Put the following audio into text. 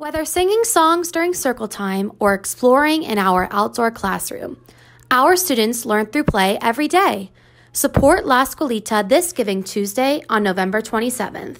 Whether singing songs during circle time or exploring in our outdoor classroom, our students learn through play every day. Support La Escuelita this Giving Tuesday on November 27th.